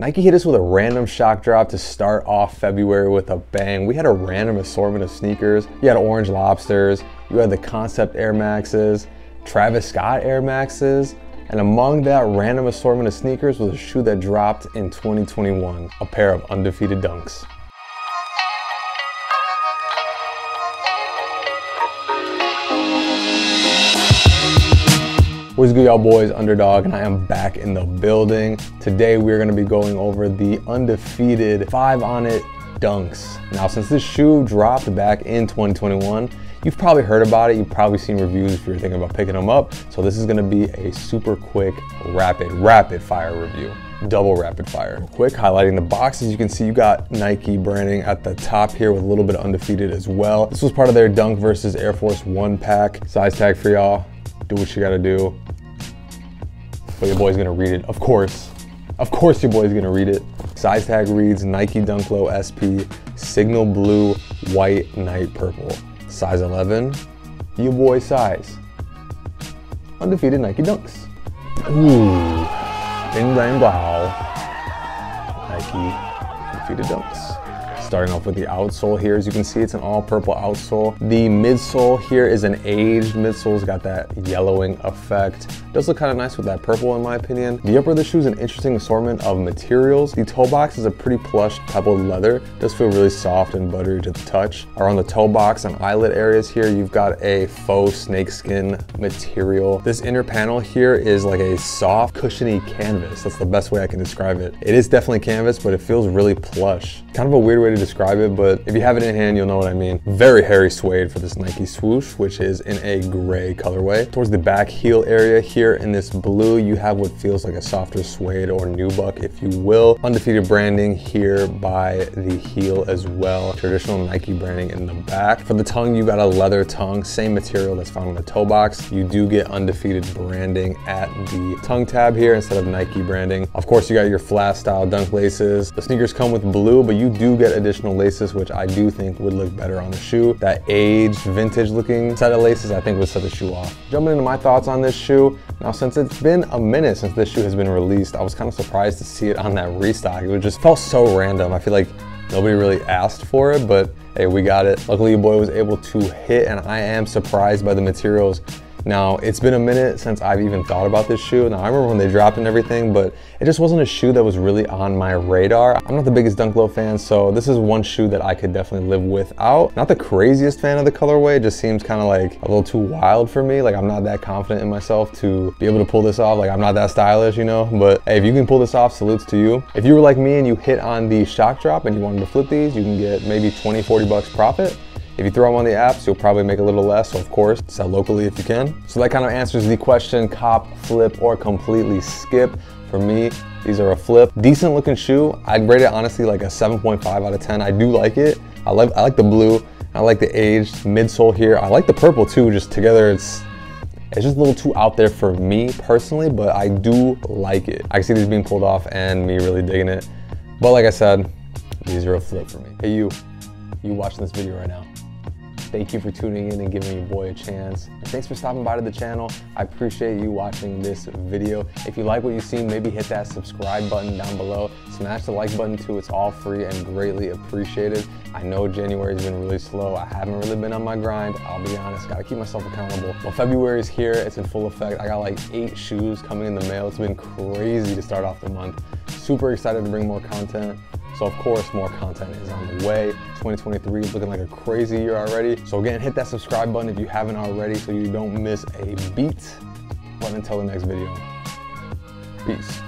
Nike hit us with a random shock drop to start off February with a bang. We had a random assortment of sneakers. You had orange lobsters, you had the concept Air Maxes, Travis Scott Air Maxes, and among that random assortment of sneakers was a shoe that dropped in 2021, a pair of undefeated dunks. What's good y'all boys, Underdog, and I am back in the building. Today we're gonna be going over the undefeated five on it dunks. Now since this shoe dropped back in 2021, you've probably heard about it, you've probably seen reviews if you're thinking about picking them up. So this is gonna be a super quick, rapid, rapid fire review. Double rapid fire. Quick, highlighting the boxes, you can see you got Nike branding at the top here with a little bit of undefeated as well. This was part of their Dunk versus Air Force One pack. Size tag for y'all do what you gotta do. But your boy's gonna read it, of course. Of course your boy's gonna read it. Size tag reads Nike Dunk Low SP, Signal Blue, White, Night Purple. Size 11, your boy size. Undefeated Nike Dunks. Ooh, bing bang wow. Nike undefeated Dunks. Starting off with the outsole here, as you can see, it's an all purple outsole. The midsole here is an aged midsole, it's got that yellowing effect. Does look kind of nice with that purple in my opinion. The upper of the shoe is an interesting assortment of materials. The toe box is a pretty plush pebbled leather. It does feel really soft and buttery to the touch. Around the toe box and eyelet areas here, you've got a faux snakeskin material. This inner panel here is like a soft, cushiony canvas. That's the best way I can describe it. It is definitely canvas, but it feels really plush. Kind of a weird way to describe it, but if you have it in hand, you'll know what I mean. Very hairy suede for this Nike swoosh, which is in a gray colorway. Towards the back heel area here, in this blue, you have what feels like a softer suede or nubuck, if you will. Undefeated branding here by the heel as well. Traditional Nike branding in the back. For the tongue, you got a leather tongue, same material that's found on the toe box. You do get undefeated branding at the tongue tab here instead of Nike branding. Of course, you got your flat style dunk laces. The sneakers come with blue, but you do get additional laces, which I do think would look better on the shoe. That aged, vintage looking set of laces, I think would set the shoe off. Jumping into my thoughts on this shoe, now, since it's been a minute since this shoe has been released, I was kind of surprised to see it on that restock. It just felt so random. I feel like nobody really asked for it, but hey, we got it. Luckily, your boy was able to hit, and I am surprised by the materials now, it's been a minute since I've even thought about this shoe. Now, I remember when they dropped and everything, but it just wasn't a shoe that was really on my radar. I'm not the biggest Dunk Low fan, so this is one shoe that I could definitely live without. Not the craziest fan of the colorway, it just seems kind of like a little too wild for me. Like, I'm not that confident in myself to be able to pull this off. Like, I'm not that stylish, you know? But hey, if you can pull this off, salutes to you. If you were like me and you hit on the shock drop and you wanted to flip these, you can get maybe 20, 40 bucks profit. If you throw them on the apps, you'll probably make a little less, so of course, sell locally if you can. So that kind of answers the question, cop, flip, or completely skip. For me, these are a flip. Decent looking shoe. I'd rate it honestly like a 7.5 out of 10. I do like it. I like, I like the blue. I like the aged midsole here. I like the purple too, just together it's it's just a little too out there for me personally, but I do like it. I can see these being pulled off and me really digging it. But like I said, these are a flip for me. Hey you, you watching this video right now. Thank you for tuning in and giving your boy a chance. And thanks for stopping by to the channel. I appreciate you watching this video. If you like what you've seen, maybe hit that subscribe button down below. Smash the like button too. It's all free and greatly appreciated. I know January's been really slow. I haven't really been on my grind. I'll be honest, gotta keep myself accountable. Well, February's here. It's in full effect. I got like eight shoes coming in the mail. It's been crazy to start off the month. Super excited to bring more content. So of course, more content is on the way. 2023 is looking like a crazy year already. So again, hit that subscribe button if you haven't already so you don't miss a beat. But until the next video, peace.